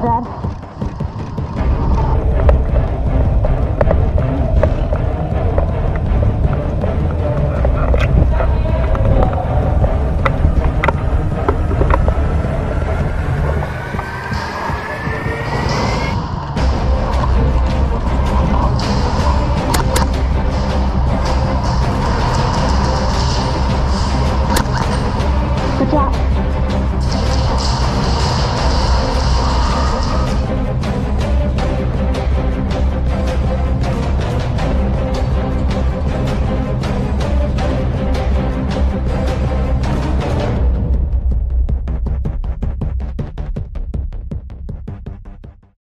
Dad.